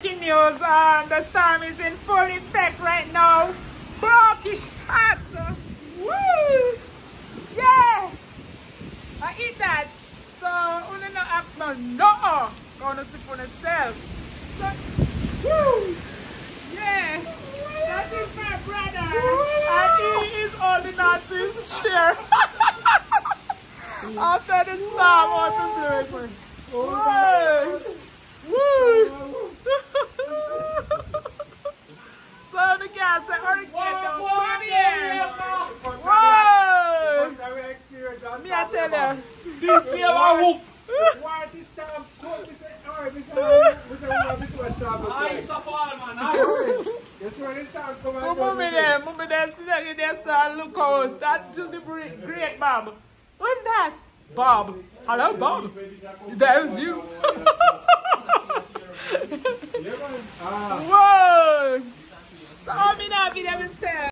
Breaking news, um, the storm is in full effect right now. Brockish hot. Woo! Yeah! I eat that. So, only no ask no no. Gonna see for yourself. So, woo! Yeah! That is my brother. And he is holding on to his chair. After the storm, to do it for? Whoa! Woo! so the guy said, hurricane don't come here. Whoa! Me I tell you. This year I whoop. What is time? Come, this is alright. This is alright. This is alright. This is alright. I is a fall, man. I This one is time. Come on. Come on, me there, move there, sit there, there, sir, look out. That to the great, great Bob. What's that? Bob. Hello, Bob. That was you. Ah. Whoa! So, I'm in a video myself.